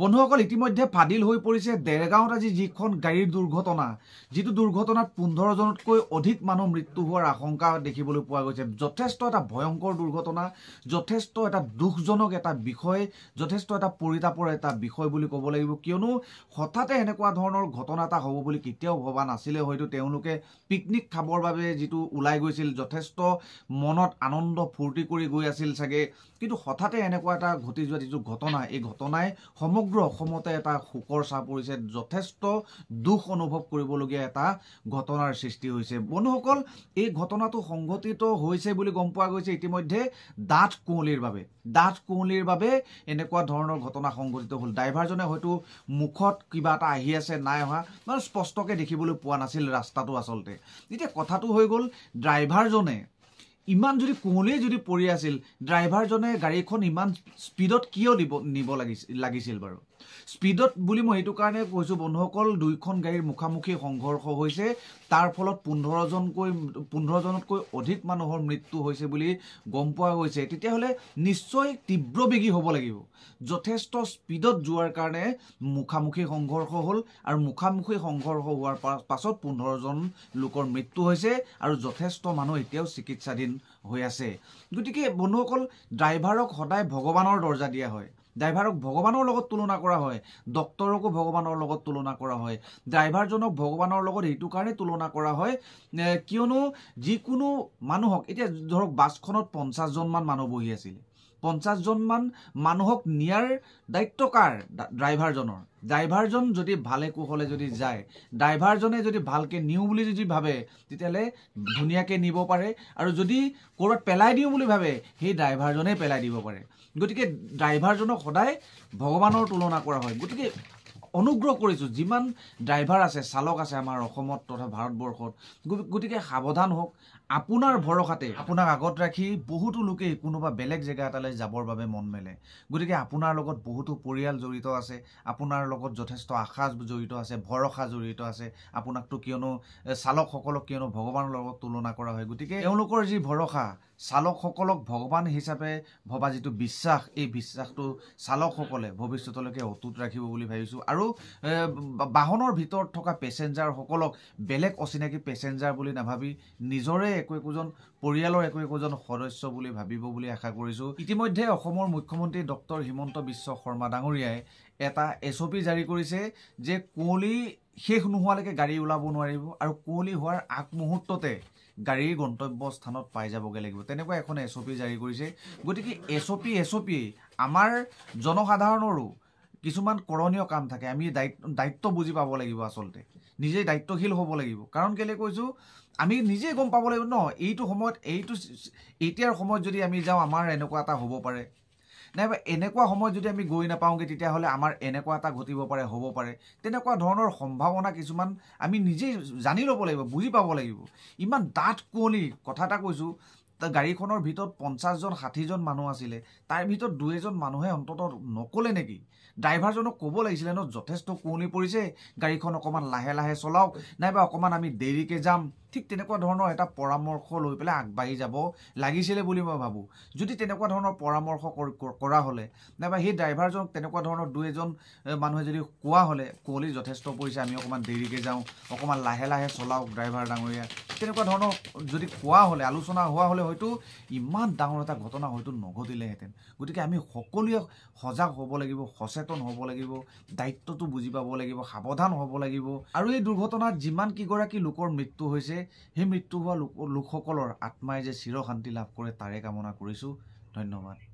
বন্ধুসকল ইতিমধ্যে ফাদিল হৈ পৰিছে ডেৰগাঁৱত আজি যিখন গাড়ীৰ দুৰ্ঘটনা। যিটো দুৰ্ঘটনাত পোন্ধৰজনতকৈ অধিক মানুহ মৃত্যু হোৱাৰ আশংকা দেখিবলৈ পোৱা গৈছে। যথেষ্ট এটা ভয়ংকৰ দুৰ্ঘটনা যথেষ্ট এটা দুখজনক এটা বিষয় যথেষ্ট এটা পৰিতাপৰ এটা বিষয় বুলি ক'ব লাগিব। কিয়নো হঠাতে এনেকুৱা ধৰণৰ ঘটনা এটা হ'ব বুলি কেতিয়াও ভবা নাছিলে। হয়তো তেওঁলোকে পিকনিক খাবৰ বাবে যিটো ওলাই গৈছিল যথেষ্ট মনত আনন্দ ফূৰ্তি কৰি গৈ আছিল চাগে। কিন্তু হঠাতে এনেকুৱা এটা ঘটি যোৱা যিটো ঘটনা এই ঘটনাই সমগ্ৰ অসমতে এটা শোকৰ চাহ পৰিছে। যথেষ্ট দুখ অনুভৱ কৰিবলগীয়া এটা ঘটনাৰ সৃষ্টি হৈছে। বন্ধুসকল এই ঘটনাটো সংঘটিত হৈছে বুলি গম পোৱা গৈছে ইতিমধ্যে ডাঠ কুঁৱলীৰ বাবে। ডাঠ কুঁৱলীৰ বাবে এনেকুৱা ধৰণৰ ঘটনা সংঘটিত হ'ল। ড্ৰাইভাৰজনে হয়তো মুখত কিবা এটা আহি আছে নাই অহা মানে স্পষ্টকৈ দেখিবলৈ পোৱা নাছিল ৰাস্তাটো আচলতে। এতিয়া কথাটো হৈ গ'ল ড্ৰাইভাৰজনে ইমান যদি কুঁৱলীয়ে যদি পৰি আছিল ড্ৰাইভাৰজনে গাড়ীখন ইমান স্পীডত কিয় দিব নিব লাগিছিল লাগিছিল বাৰু? স্পীডত বুলি মই এইটো কাৰণে কৈছোঁ বন্ধুসকল দুইখন গাড়ীৰ মুখামুখি সংঘৰ্ষ হৈছে। তাৰ ফলত পোন্ধৰজনকৈ পোন্ধৰজনতকৈ অধিক মানুহৰ মৃত্যু হৈছে বুলি গম পোৱা গৈছে। তেতিয়াহ'লে নিশ্চয় তীব্ৰবেগী হ'ব লাগিব। যথেষ্ট স্পীডত যোৱাৰ কাৰণে মুখামুখি সংঘৰ্ষ হ'ল আৰু মুখামুখি সংঘৰ্ষ হোৱাৰ পাছত পোন্ধৰজন লোকৰ মৃত্যু হৈছে আৰু যথেষ্ট মানুহ এতিয়াও চিকিৎসাধীন হৈ আছে। গতিকে বন্ধুসকল ড্ৰাইভাৰক সদায় ভগৱানৰ দৰ্জা দিয়া হয়। ড্ৰাইভাৰক ভগৱানৰ লগত তুলনা কৰা হয় ডক্তৰকো ভগৱানৰ লগত তুলনা কৰা হয় ড্ৰাইভাৰজনক ভগৱানৰ লগত এইটো কাৰণে তুলনা কৰা হয় কিয়নো যিকোনো মানুহক এতিয়া ধৰক বাছখনত পঞ্চাছজনমান মানুহ বহি আছিলে পঞ্চাছজনমান মানুহক নিয়াৰ দায়িত্ব কাৰ? ড্ৰাইভাৰজনৰ। ড্ৰাইভাৰজন যদি ভালে কুশলে যদি যায় ড্ৰাইভাৰজনে যদি ভালকৈ নিওঁ বুলি যদি ভাবে তেতিয়াহ'লে ধুনীয়াকৈ নিব পাৰে আৰু যদি ক'ৰবাত পেলাই দিওঁ বুলি ভাবে সেই ড্ৰাইভাৰজনে পেলাই দিব পাৰে। গতিকে ড্ৰাইভাৰজনক সদায় ভগৱানৰ তুলনা কৰা হয়। গতিকে অনুগ্ৰহ কৰিছোঁ যিমান ড্ৰাইভাৰ আছে চালক আছে আমাৰ অসমত তথা ভাৰতবৰ্ষত গতিকে সাৱধান হওক। আপোনাৰ ভৰসাতে আপোনাক আগত ৰাখি বহুতো লোকেই কোনোবা বেলেগ জেগা এটালৈ যাবৰ বাবে মন মেলে। গতিকে আপোনাৰ লগত বহুতো পৰিয়াল জড়িত আছে আপোনাৰ লগত যথেষ্ট আশা জড়িত আছে ভৰসা জড়িত আছে আপোনাকতো কিয়নো চালকসকলক কিয়নো ভগৱানৰ লগত তুলনা কৰা হয়। গতিকে তেওঁলোকৰ যি ভৰসা চালকসকলক ভগৱান হিচাপে ভবা যিটো বিশ্বাস এই বিশ্বাসটো চালকসকলে ভৱিষ্যতলৈকে অটুট ৰাখিব বুলি ভাবিছোঁ। আৰু বাহনৰ ভিতৰত থকা পেচেঞ্জাৰসকলক বেলেগ অচিনাকি পেচেঞ্জাৰ বুলি নাভাবি নিজৰে একো একোজন পৰিয়ালৰ একো একোজন সদস্য বুলি ভাবিব বুলি আশা কৰিছোঁ। ইতিমধ্যে অসমৰ মুখ্যমন্ত্ৰী ডক্টৰ হিমন্ত বিশ্ব শৰ্মা ডাঙৰীয়াই এটা এছ অ' পি জাৰি কৰিছে যে কুঁৱলী শেষ নোহোৱালৈকে গাড়ী ওলাব নোৱাৰিব আৰু কুঁৱলী হোৱাৰ আগমুহূৰ্ততে গাড়ীৰ গন্তব্য স্থানত পাই যাবগৈ লাগিব। তেনেকুৱা এখন এছ অ' পি জাৰি কৰিছে। গতিকে S O' P S O' P আমাৰ জনসাধাৰণৰো কিছুমান কৰণীয় কাম থাকে। আমি দায়িত্ব বুজি পাব লাগিব আচলতে। নিজেই দায়িত্বশীল হ'ব লাগিব। কাৰণ কেলৈ কৈছোঁ আমি নিজেই গম পাব লাগিব ন এইটো সময়ত এইটো এতিয়াৰ সময়ত যদি আমি যাওঁ আমাৰ এনেকুৱা এটা হ'ব পাৰে। নাইবা এনেকুৱা সময়ত যদি আমি গৈ নাপাওঁগৈ তেতিয়াহ'লে আমাৰ এনেকুৱা এটা ঘটিব পাৰে হ'ব পাৰে। তেনেকুৱা ধৰণৰ সম্ভাৱনা কিছুমান আমি নিজেই জানি ল'ব লাগিব বুজি পাব লাগিব। ইমান ডাঠ কুঁৱলী কথা এটা কৈছোঁ গাড়ীখনৰ ভিতৰত পঞ্চাছজন ষাঠিজন মানুহ আছিলে। তাৰ ভিতৰত দুই এজন মানুহে অন্ততঃ নক'লে নেকি? ড্ৰাইভাৰজনক ক'ব লাগিছিলে ন যথেষ্ট কুঁৱলী পৰিছে গাড়ীখন অকণমান লাহে লাহে চলাওক নাইবা অকণমান আমি দেৰিকৈ যাম। ঠিক তেনেকুৱা ধৰণৰ এটা পৰামৰ্শ লৈ পেলাই আগবাঢ়ি যাব লাগিছিলে বুলি মই ভাবোঁ। যদি তেনেকুৱা ধৰণৰ পৰামৰ্শ কৰা হ'লে নাইবা সেই ড্ৰাইভাৰজনক তেনেকুৱা ধৰণৰ দুই এজন মানুহে যদি কোৱা হ'লে কুঁৱলী যথেষ্ট পৰিছে আমি অকণমান দেৰিকৈ যাওঁ অকণমান লাহে লাহে চলাওক ড্ৰাইভাৰ ডাঙৰীয়া। তেনেকুৱা ধৰণৰ যদি কোৱা হ'লে আলোচনা হোৱা হ'লে হয়তো ইমান ডাঙৰ এটা ঘটনা হয়তো নঘটিলেহেঁতেন। গতিকে আমি সকলোৱে সজাগ হ'ব লাগিব সচেতন হ'ব লাগিব দায়িত্বটো বুজি পাব লাগিব সাৱধান হ'ব লাগিব। আৰু এই দুৰ্ঘটনাত যিমান কেইগৰাকী লোকৰ মৃত্যু হৈছে সেই মৃত্যু হোৱা লোক লোকসকলৰ আত্মাই যে চিৰ শান্তি লাভ কৰে তাৰে কামনা কৰিছোঁ। ধন্যবাদ।